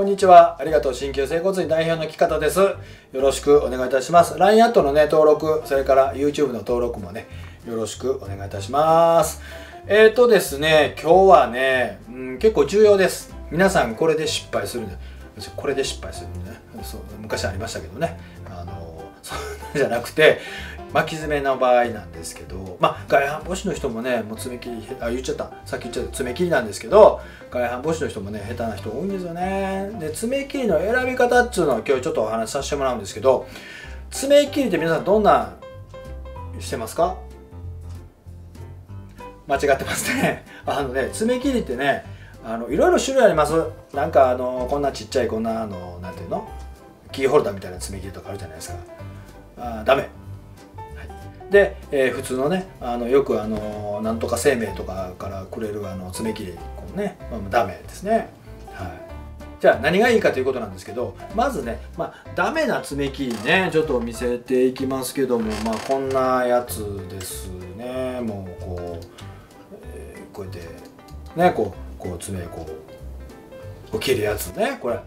こんにちは。ありがとう。鍼灸整骨院代表の木方です。よろしくお願いいたします。LINE アットのね、登録、それから YouTube の登録もね、よろしくお願いいたします。えっ、ー、とですね、今日はね、うん、結構重要です。皆さんこれで失敗するんで、これで失敗するんでね、そう昔ありましたけどね、あの、そうじゃなくて、巻き爪の場合なんですけどまあ外反母趾の人もねもう爪切りあ言っちゃった。さっき言っちゃった。爪切りなんですけど外反母趾の人もね下手な人多いんですよね。で爪切りの選び方っていうのを今日ちょっとお話しさせてもらうんですけど爪切りって皆さんどんなしてますか？間違ってますね。あのね爪切りってねあのいろいろ種類あります。なんかあのこんなちっちゃいこんなあのなんていうの？キーホルダーみたいな爪切りとかあるじゃないですか。あダメ。で、えー、普通のねあのよくあのなんとか生命とかからくれるあの爪切りこうね、まあ、ダメですね。はい。じゃあ何がいいかということなんですけどまずね、まあ、ダメな爪切りねちょっと見せていきますけどもまあこんなやつですね。もうこう、えー、こうやってねこうこう爪こうこう切るやつねこれ。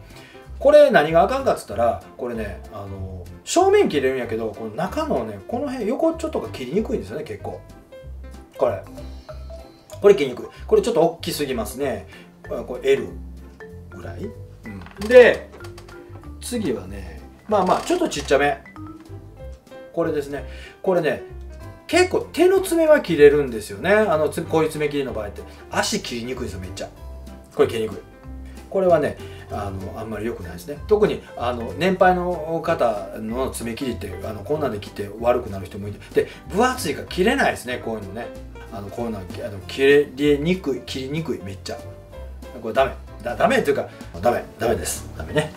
これ何があかんかっつったらこれねあの正面切れるんやけどこの中のねこの辺横ちょっとか切りにくいんですよね結構。これ。これ切りにくい。これちょっと大きすぎますね。これ L ぐらい、うん、で次はねまあまあちょっとちっちゃめ。これですね。これね結構手の爪は切れるんですよね。あのこういう爪切りの場合って。足切りにくいですよめっちゃ。これ切りにくい。これはねあのあんまり良くないですね。特にあの年配の方の爪切りってあのこんなんで切って悪くなる人もいて。で分厚いから切れないですねこういうのね。あのこういうのあの切れにくい切りにくいめっちゃ。これダメ。だダメっていうかダメダメです。ダメね。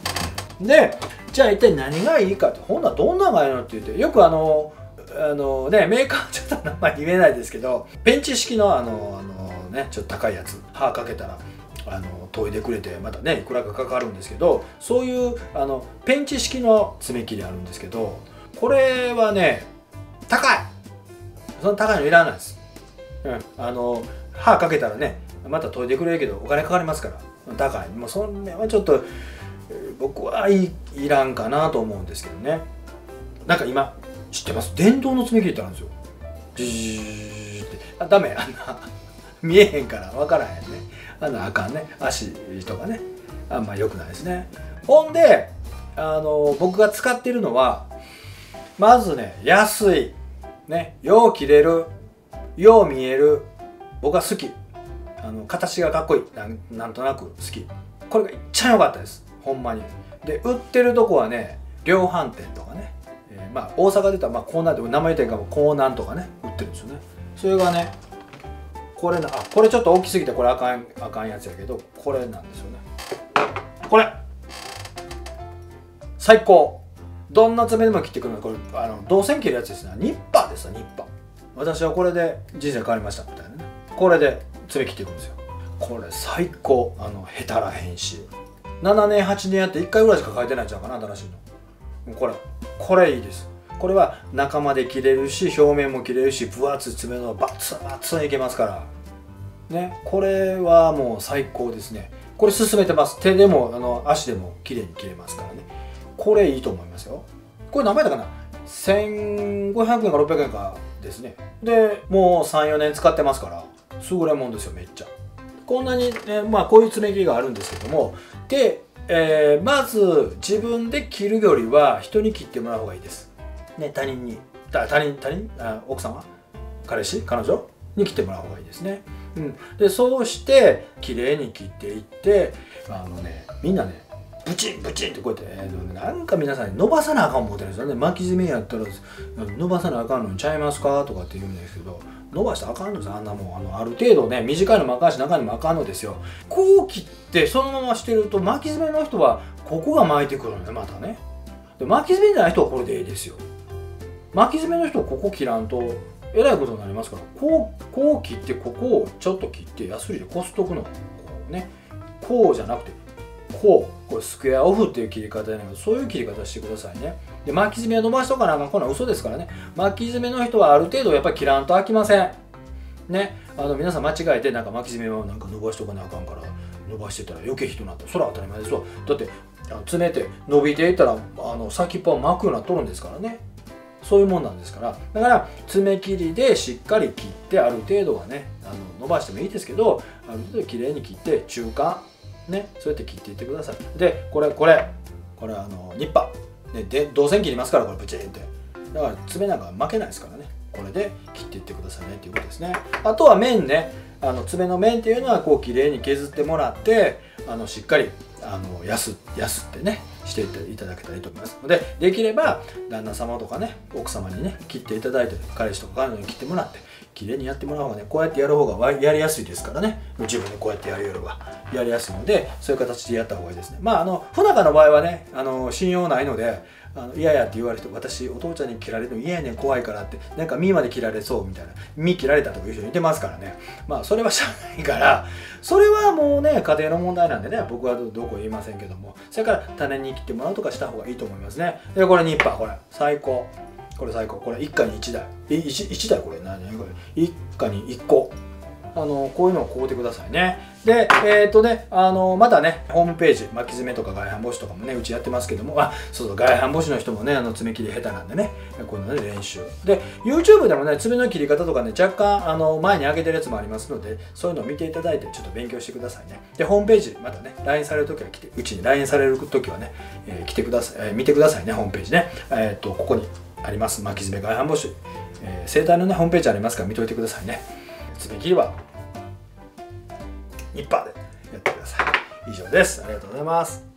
でじゃあ一体何がいいかって。ほんならどんなのがいいのって言って。よくあのあのねメーカーちょっと名前言えないですけどペンチ式のあのあのねちょっと高いやつ。歯かけたら。あの研いでくれてまたねいくらかかかるんですけどそういうあのペンチ式の爪切りあるんですけどこれはね高い。その高いのいらないです、うん、あの歯かけたらねまた研いでくれるけどお金かかりますから。高い。もうそれはちょっと僕はいいらんかなと思うんですけどね。なんか今知ってます？電動の爪切りってあるんですよ。ジーって。あダメ。あんな見えへんから分からへんね。あのあかんね。足とかね。あんま良くないですね。ほんであの僕が使ってるのはまずね安い。ねよう切れる。よう見える。僕は好き。あの形がかっこいい。なんとなく好き。これがいっちゃ良かったです。ほんまに。で売ってるとこはね量販店とかね、えー、まあ大阪で言ったらまあコーナーで名前言ってんかもコーナーとかね。売ってるんですよね。それがねこれなあこれちょっと大きすぎてこれあかんあかんやつやけどこれなんですよね。これ。最高。どんな爪でも切ってくるの？これあの銅線切るやつですね。ニッパーですニッパー。私はこれで人生変わりましたみたいなね。これで爪切っていくんですよ。これ最高。あのへたらへんし。7年8年やって1回ぐらいしか書いてないんちゃうかな新しいの。これ。これいいです。これは中まで切れるし表面も切れるし分厚い爪のバツバツンいけますから。ねこれはもう最高ですね。これ進めてます。手でもあの足でも綺麗に切れますからね。これいいと思いますよ。これ何倍だかな？1500円か600円かですね。でもう34年使ってますから。優れもんですよめっちゃ。こんなに、ね、まあこういう爪切りがあるんですけども。で、えー、まず自分で切るよりは人に切ってもらう方がいいです。ね、他人に他人他人あ奥様？彼氏？彼女？に切ってもらう方がいいですね、うん、でそうして綺麗に切っていってあのねみんなねブチンブチンってこうやって、えー、なんか皆さんに伸ばさなあかん思ってるんですよね。巻き爪やったら伸ばさなあかんのにちゃいますかとかって言うんですけど伸ばしたらあかんのですあんなもんあのある程度ね短いのもあかんし中にもあかんのですよ。こう切ってそのまましてると巻き爪の人はここが巻いてくるのねまたね。で巻き爪じゃない人はこれでいいですよ。巻き爪の人ここ切らんとえらいことになりますから。こうこう切ってここをちょっと切ってヤスリでこすとくの。こうね。こうじゃなくてこう。これスクエアオフっていう切り方やねんけどそういう切り方してくださいね。で巻き爪を伸ばしとかなんかこんなん嘘ですからね。巻き爪の人はある程度やっぱり切らんと飽きません。ね。あの皆さん間違えてなんか巻き爪をなんか伸ばしとかなあかんから伸ばしてたら余計人になった。それは当たり前ですわ。だって詰めて伸びていったらあの先っぽは巻くようになっとるんですからね。そういうもんなんですから。だから爪切りでしっかり切ってある程度はねあの伸ばしてもいいですけどある程度きれいに切って中間ねそうやって切っていってください。でこれこれ。これあのニッパ。ー、ね、で銅線切りますからこれブチンって。だから爪なんか負けないですからね。これで切っていってくださいねっていうことですね。あとは面ね。あの爪の面っていうのはこう綺麗に削ってもらってあのしっかりあのやすやすってねしていただけたらいいと思いますのでできれば旦那様とかね奥様にね切っていただいて彼氏とか彼女に切ってもらって綺麗にやってもらう方がねこうやってやる方がやりやすいですからね。自分でこうやってやるよりは。やりやすいのでそういう形でやった方がいいですね。まああの不仲の場合はねあの信用ないのであの嫌やって言われる人私お父ちゃんに切られるの嫌やねん怖いからってなんか身まで切られそうみたいな。身切られたとかいう人いてますからね。まあそれはしゃあないから それはもうね家庭の問題なんでね僕はどこ言いませんけども。それから種に切ってもらうとかした方がいいと思いますね。でこれニッパーこれ。最高。これ最高。これ一家に一台。え一一台これ。何これ。一家に一個。あのこういうのを買うてくださいね。でえっ、ー、とねあのまたねホームページ巻き爪とか外反母趾とかもねうちやってますけどもあそうそう外反母趾の人もねあの爪切り下手なんでねこういうのね練習。で YouTube でもね爪の切り方とかね若干あの前に上げてるやつもありますのでそういうのを見ていただいてちょっと勉強してくださいね。でホームページまたね LINE されるときは来てうちに LINE されるときはね、えー、来てください、えー、見てくださいねホームページね。えっ、とここにあります巻き爪外反母趾、えー、生体のねホームページありますから見といてくださいね。爪切りはニッパーでやってください。以上です。ありがとうございます。